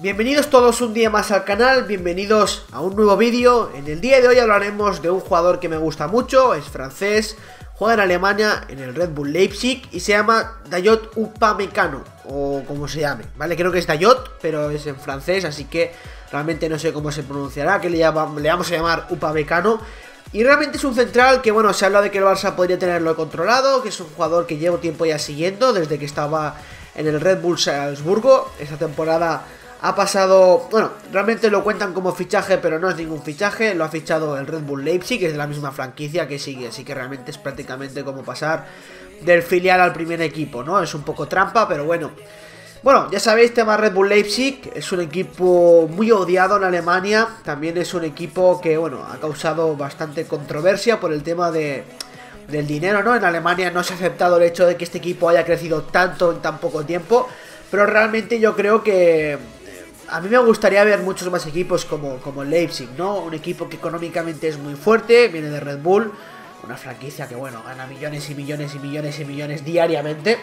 Bienvenidos todos un día más al canal, bienvenidos a un nuevo vídeo. En el día de hoy hablaremos de un jugador que me gusta mucho, es francés, juega en Alemania en el Red Bull Leipzig y se llama Dayot Upamecano, o como se llame, ¿vale? Creo que es Dayot, pero es en francés, así que realmente no sé cómo se pronunciará, que le, vamos a llamar Upamecano. Y realmente es un central que, bueno, se habla de que el Barça podría tenerlo controlado, que es un jugador que llevo tiempo ya siguiendo, desde que estaba en el Red Bull Salzburgo. Esta temporada ha pasado, bueno, realmente lo cuentan como fichaje, pero no es ningún fichaje, lo ha fichado el Red Bull Leipzig, que es de la misma franquicia que sigue, así que realmente es prácticamente como pasar del filial al primer equipo, ¿no? Es un poco trampa, pero bueno. Bueno, ya sabéis, tema Red Bull Leipzig, es un equipo muy odiado en Alemania, también es un equipo que, bueno, ha causado bastante controversia por el tema de, del dinero, ¿no? En Alemania no se ha aceptado el hecho de que este equipo haya crecido tanto en tan poco tiempo, pero realmente yo creo que a mí me gustaría ver muchos más equipos como, como Leipzig, ¿no? Un equipo que económicamente es muy fuerte, viene de Red Bull, una franquicia que, bueno, gana millones y millones y millones y millones diariamente.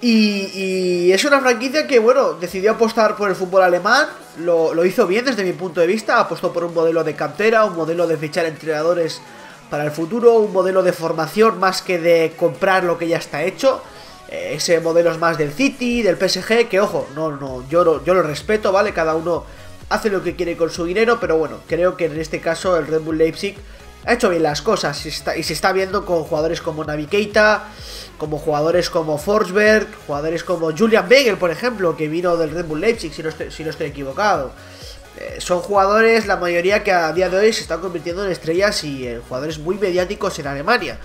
Y, es una franquicia que, bueno, decidió apostar por el fútbol alemán, lo, lo, hizo bien desde mi punto de vista, apostó por un modelo de cantera, un modelo de fichar entrenadores para el futuro, un modelo de formación más que de comprar lo que ya está hecho. Eh, ese modelo es más del City, del PSG, que ojo, no, no, yo lo, yo lo respeto, ¿vale? Cada uno hace lo que quiere con su dinero, pero bueno, creo que en este caso el Red Bull Leipzig ha hecho bien las cosas y, se está viendo con jugadores como Navi Keita, como jugadores como Forsberg, jugadores como Julian Begel, por ejemplo, que vino del Red Bull Leipzig, si no estoy, si no estoy equivocado. Eh, son jugadores, la mayoría que a día de hoy se están convirtiendo en estrellas y en jugadores muy mediáticos en Alemania.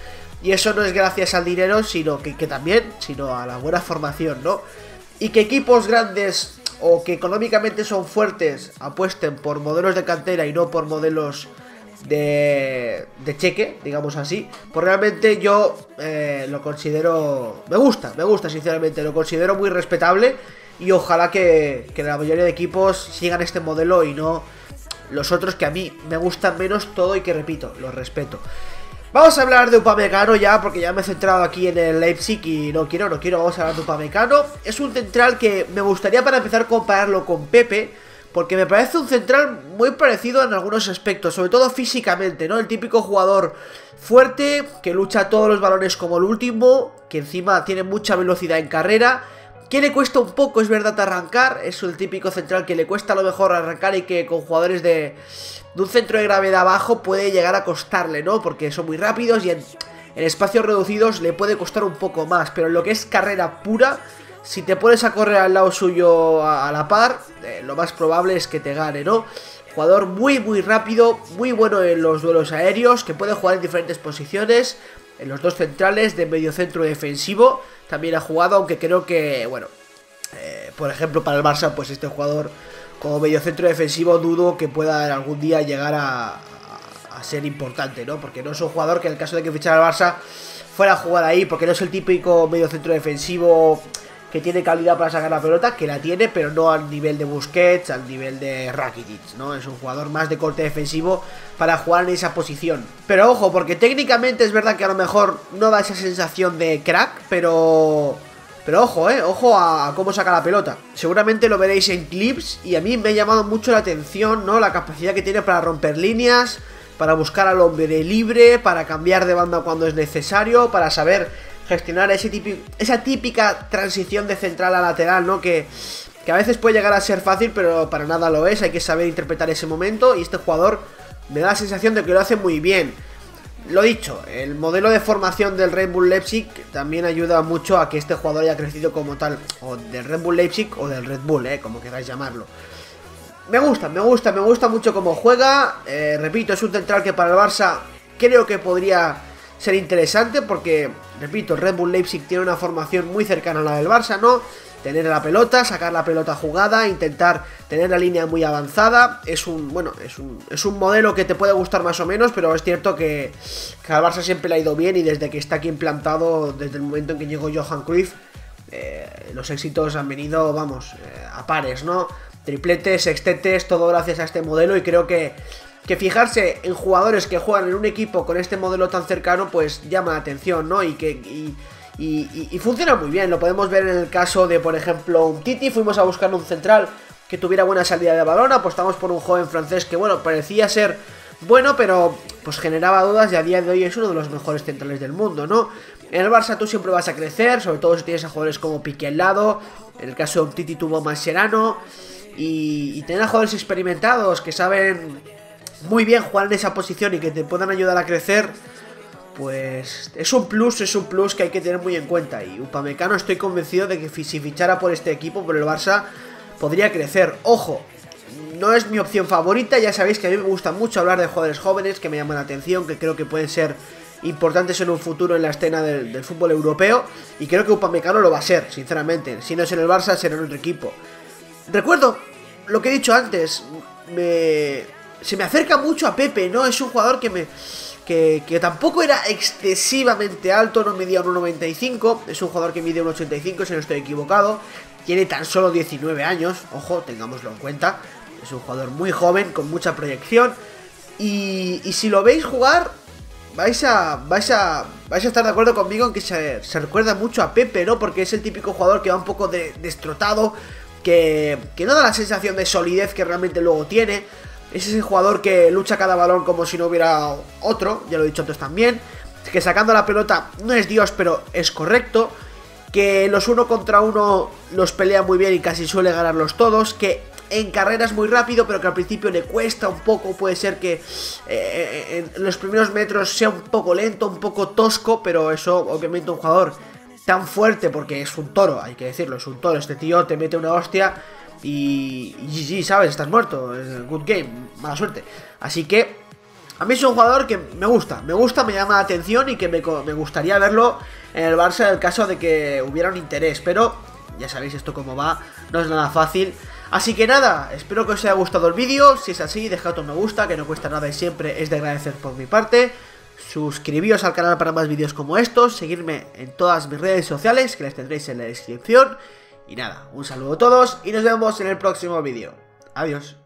Y eso no es gracias al dinero, sino que, también, sino a la buena formación, ¿no? Y que equipos grandes o que económicamente son fuertes apuesten por modelos de cantera y no por modelos de, de cheque, digamos así, pues realmente yo eh, lo considero, me gusta, me gusta sinceramente, lo considero muy respetable y ojalá que, que la mayoría de equipos sigan este modelo y no los otros que a mí me gustan menos todo y que repito, los respeto. Vamos a hablar de Upamecano ya, porque ya me he centrado aquí en el Leipzig y no quiero, no quiero, vamos a hablar de Upamecano. Es un central que me gustaría para empezar compararlo con Pepe, porque me parece un central muy parecido en algunos aspectos, sobre todo físicamente, ¿no? El típico jugador fuerte, que lucha todos los balones como el último, que encima tiene mucha velocidad en carrera, que le cuesta un poco, es verdad, arrancar, es el típico central que le cuesta a lo mejor arrancar y que con jugadores de un centro de gravedad bajo puede llegar a costarle, ¿no? Porque son muy rápidos y en, espacios reducidos le puede costar un poco más. Pero en lo que es carrera pura, si te pones a correr al lado suyo a, la par, eh, lo más probable es que te gane, ¿no? Jugador muy muy rápido, muy bueno en los duelos aéreos, que puede jugar en diferentes posiciones, en los dos centrales, de medio centro defensivo, también ha jugado, aunque creo que, bueno, eh, por ejemplo para el Barça, pues este jugador como medio centro defensivo dudo que pueda algún día llegar a, ser importante, ¿no? Porque no es un jugador que en el caso de que fichara al Barça fuera a jugar ahí, porque no es el típico medio centro defensivo que tiene calidad para sacar la pelota, que la tiene, pero no al nivel de Busquets, al nivel de Rakitic, ¿no? Es un jugador más de corte defensivo para jugar en esa posición. Pero ojo, porque técnicamente es verdad que a lo mejor no da esa sensación de crack, pero pero ojo, eh, ojo a, cómo saca la pelota. Seguramente lo veréis en clips y a mí me ha llamado mucho la atención, ¿no? La capacidad que tiene para romper líneas, para buscar al hombre libre, para cambiar de banda cuando es necesario, para saber gestionar ese esa típica transición de central a lateral, ¿no? Que, que a veces puede llegar a ser fácil, pero para nada lo es. Hay que saber interpretar ese momento y este jugador me da la sensación de que lo hace muy bien. Lo dicho, el modelo de formación del Red Bull Leipzig también ayuda mucho a que este jugador haya crecido como tal, o del Red Bull Leipzig o del Red Bull, eh, como queráis llamarlo. Me gusta, me gusta, me gusta mucho cómo juega. Eh, repito, es un central que para el Barça creo que podría ser interesante porque, repito, Red Bull Leipzig tiene una formación muy cercana a la del Barça, ¿no? tener la pelota, sacar la pelota jugada, intentar tener la línea muy avanzada. Es un, bueno, es un, es un modelo que te puede gustar más o menos, pero es cierto que, que al Barça siempre le ha ido bien y desde que está aquí implantado, desde el momento en que llegó Johan Cruyff, eh, los éxitos han venido, vamos, eh, a pares, ¿no? Tripletes, sextetes, todo gracias a este modelo y creo que, que fijarse en jugadores que juegan en un equipo con este modelo tan cercano, pues llama la atención, ¿no? Y que... Y, funciona muy bien, lo podemos ver en el caso de, por ejemplo, un Titi, fuimos a buscar un central que tuviera buena salida de balón, apostamos por un joven francés que, bueno, parecía ser bueno, pero pues generaba dudas y a día de hoy es uno de los mejores centrales del mundo, ¿no? En el Barça tú siempre vas a crecer, sobre todo si tienes a jugadores como Piqué al lado, en el caso de Titi tuvo Mascherano, y, y tener a jugadores experimentados que saben muy bien jugar en esa posición y que te puedan ayudar a crecer, pues es un plus, es un plus que hay que tener muy en cuenta. Y Upamecano estoy convencido de que si fichara por este equipo, por el Barça, podría crecer. Ojo, no es mi opción favorita, ya sabéis que a mí me gusta mucho hablar de jugadores jóvenes que me llaman la atención, que creo que pueden ser importantes en un futuro en la escena del, fútbol europeo. Y creo que Upamecano lo va a ser, sinceramente. Si no es en el Barça, será en otro equipo. Recuerdo lo que he dicho antes, me, se me acerca mucho a Pepe, ¿no? Es un jugador que me que, tampoco era excesivamente alto, no medía 1,95, es un jugador que mide 1,85 si no estoy equivocado, tiene tan solo 19 años, ojo, tengámoslo en cuenta, es un jugador muy joven, con mucha proyección, y, si lo veis jugar, vais a, vais a, vais a estar de acuerdo conmigo en que se, recuerda mucho a Pepe, ¿no? Porque es el típico jugador que va un poco de, destrotado, que, que no da la sensación de solidez que realmente luego tiene, es ese jugador que lucha cada balón como si no hubiera otro, ya lo he dicho antes también. Que sacando la pelota no es Dios, pero es correcto. Que los uno contra uno los pelea muy bien y casi suele ganarlos todos. Que en carrera es muy rápido, pero que al principio le cuesta un poco. Puede ser que eh, en los primeros metros sea un poco lento, un poco tosco, pero eso obviamente un jugador tan fuerte, porque es un toro, hay que decirlo, es un toro. Este tío te mete una hostia y, GG, ¿sabes? Estás muerto. Good game, mala suerte. Así que a mí es un jugador que me gusta, me gusta, me llama la atención y que me, gustaría verlo en el Barça en el caso de que hubiera un interés. Pero ya sabéis esto cómo va, no es nada fácil. Así que nada, espero que os haya gustado el vídeo. Si es así, dejad un me gusta, que no cuesta nada y siempre es de agradecer por mi parte. Suscribíos al canal para más vídeos como estos, seguirme en todas mis redes sociales, que las tendréis en la descripción. Y nada, un saludo a todos y nos vemos en el próximo vídeo. Adiós.